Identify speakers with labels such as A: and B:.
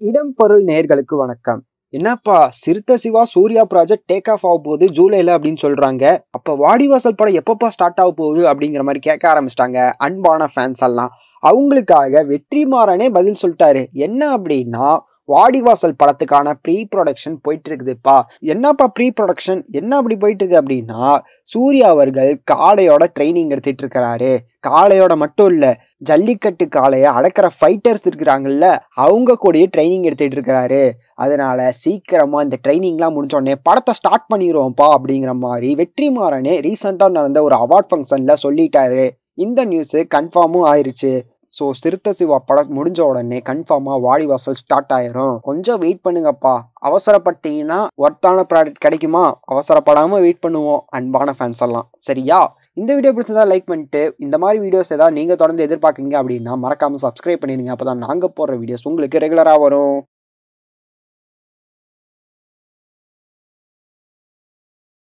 A: இடம் பொருள் நேர்களுக்கு வணக்கம். என்னப்பா Siruthai Siva Suriya project take off ஆக போகுது ஜூலைல அப்படின்னு சொல்றாங்க. அப்ப வாடிவாசல் படம் எப்பப்பா ஸ்டார்ட் ஆக போகுது அப்படிங்கிற மாதிரி கேட்க ஆரம்பிச்சிட்டாங்க அன்பான ஃபேன்ஸ் எல்லாம். அவங்களுக்காக வெற்றிமாறனே பதில் சொல்லிட்டாரு. என்ன அப்படின்னா வாடிவாசல் படத்துக்கான ப்ரீ ப்ரொடக்ஷன் போயிட்டு இருக்குதுப்பா என்னப்பா ப்ரீ ப்ரொடக்ஷன் என்ன அப்படி போயிட்டு இருக்கு அப்படின்னா சூர்யா அவர்கள் காளையோட ட்ரைனிங் எடுத்துட்டு இருக்கிறாரு காளையோட மட்டும் இல்ல ஜல்லிக்கட்டு காளையை அடக்கிற ஃபைட்டர்ஸ் இருக்கிறாங்கல்ல அவங்க கூடயே ட்ரைனிங் எடுத்துட்டு இருக்கிறாரு அதனால சீக்கிரமா இந்த ட்ரைனிங்லாம் முடிஞ்சோடனே படத்தை ஸ்டார்ட் பண்ணிடுவோம்ப்பா அப்படிங்கிற மாதிரி வெற்றிமாறனே ரீசெண்டாக நடந்த ஒரு அவார்ட் ஃபங்க்ஷனில் சொல்லிட்டாரு. இந்த நியூஸ் கன்ஃபார்மும் ஆயிருச்சு. ஸோ சிறுத்த சிவா படம் முடிஞ்ச உடனே கன்ஃபார்மாக வாடி வாசல் ஸ்டார்ட் ஆயிரும். கொஞ்சம் வெயிட் பண்ணுங்கப்பா. அவசரப்பட்டீங்கன்னா ஒர்த்தான ப்ராடக்ட் கிடைக்குமா? அவசரப்படாமல் வெயிட் பண்ணுவோம். அன்பான ஃபேன்ஸ் எல்லாம். சரியா? இந்த வீடியோ பிடிச்சதா லைக் பண்ணிட்டு இந்த மாதிரி வீடியோஸ் ஏதாவது நீங்கள் தொடர்ந்து எதிர்பார்க்கீங்க அப்படின்னா மறக்காமல் சப்ஸ்கிரைப் பண்ணிடுங்க அப்போ தான் நாங்கள் போடுற வீடியோஸ் உங்களுக்கு ரெகுலராக வரும்.